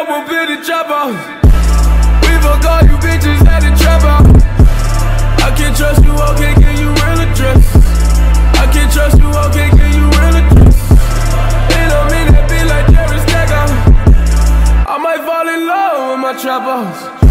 all this dope up in the. We fuck all you bitches at the trap house. I can't trust you, okay, can you real address? I can't trust you, okay, can you real address? It don't that be like Jerry Stacker. I might fall in love with my trap house.